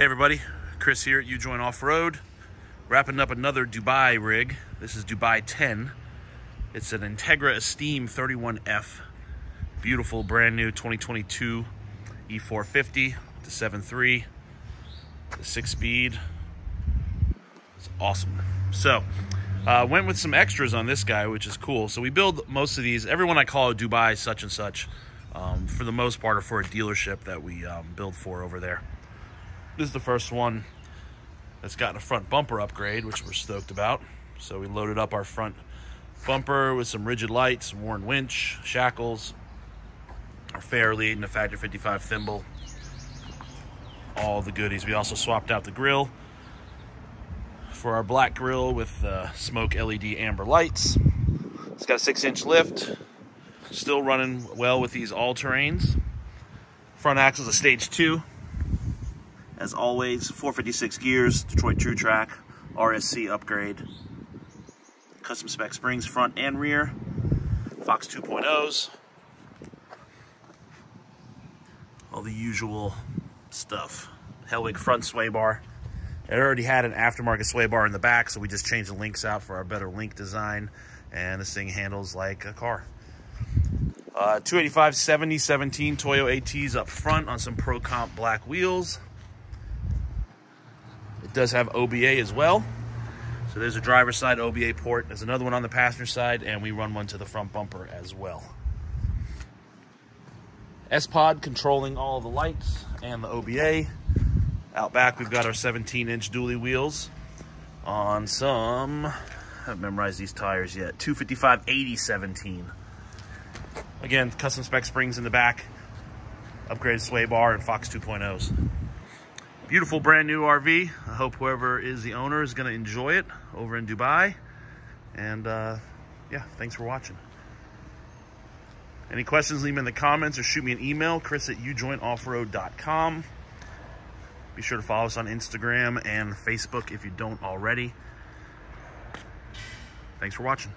Hey everybody, Chris here at U-Joint Off-Road. Wrapping up another Dubai rig. This is Dubai 10. It's an Entegra Esteem 31F. Beautiful, brand new 2022 E450 to 7.3. The six speed. It's awesome. So, uh, went with some extras on this guy, which is cool. So we build most of these. Everyone I call a Dubai such and such, um, for the most part, are for a dealership that we um, build for over there. This is the first one that's gotten a front bumper upgrade, which we're stoked about. So we loaded up our front bumper with some rigid lights, Warn winch, shackles, our fair lead, and a Factor 55 thimble. All the goodies. We also swapped out the grill for our black grill with uh, smoke LED amber lights. It's got a six inch lift. Still running well with these all-terrains. Front axle is a stage two. As always, 456 gears, Detroit Truetrac, RSC upgrade. Custom spec springs front and rear. Fox 2.0s. All the usual stuff. Hellwig front sway bar. It already had an aftermarket sway bar in the back, so we just changed the links out for our better link design. And this thing handles like a car. Uh, 285 70 17 Toyo ATs up front on some Pro Comp black wheels. It does have OBA as well. So there's a driver's side OBA port. There's another one on the passenger side, and we run one to the front bumper as well. S-Pod controlling all the lights and the OBA. Out back, we've got our 17-inch dually wheels on some, I haven't memorized these tires yet, 255 80 17. Again, custom spec springs in the back, upgraded sway bar, and Fox 2.0s. Beautiful brand new RV. I hope whoever is the owner is going to enjoy it over in Dubai. And uh, yeah, thanks for watching. Any questions, leave them in the comments or shoot me an email, chris at ujointoffroad.com. Be sure to follow us on Instagram and Facebook if you don't already. Thanks for watching.